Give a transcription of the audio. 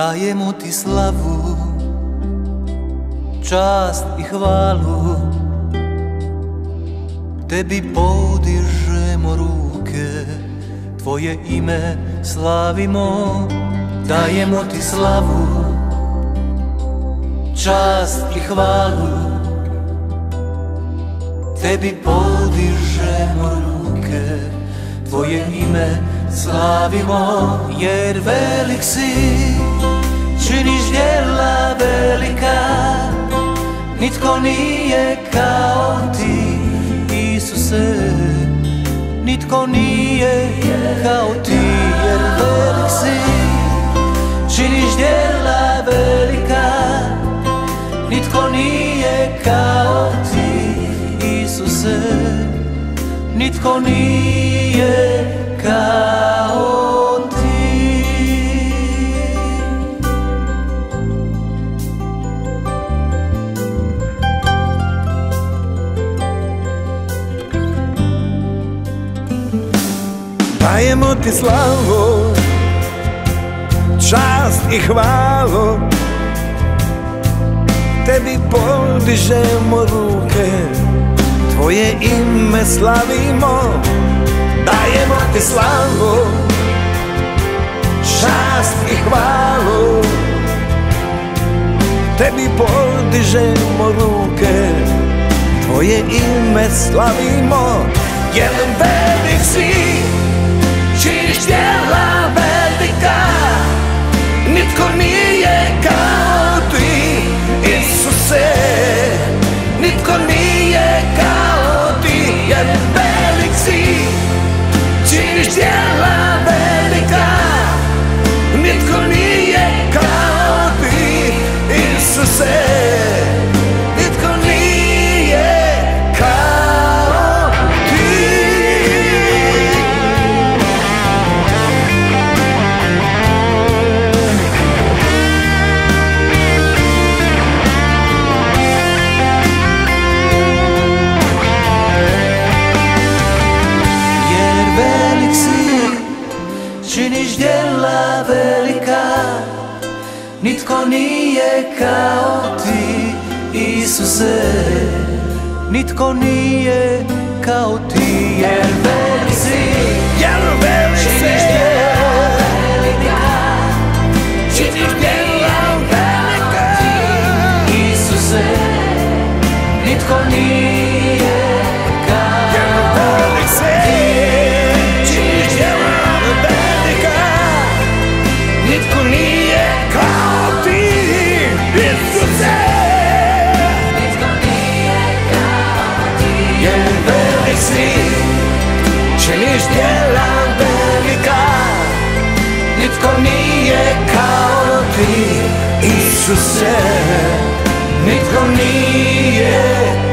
Dajemo ti slavu, čast i hvalu. Tebi podižemo ruke, tvoje ime slavimo. Dajemo ti slavu, čast i hvalu. Tebi podižemo ruke, tvoje ime slavimo Jer velik si, Nitko nije kao ti, Isuse. Nitko nije kao ti, jer velik si. Činiš djela velika. Nitko nije kao ti, Isuse. Nitko nije kao Dajemo ti slavu, čast i hvalu. Tebi podižemo ruke, tvoje ime slavimo. Dajemo ti slavu, čast i hvalu. Tebi podižemo ruke, tvoje ime slavimo. Jer velik si, djela velika. Nitko nije kao ti, Isuse. Nitko nije kao ti, jer velik si. Činiš djela velika. Nitko nije kao ti, Isuse Nitko nije kao ti, Isuse. Nitko nije kao ti, jer velik si. Jer velik si Nitko nije kao ti Isuse? Nitko nije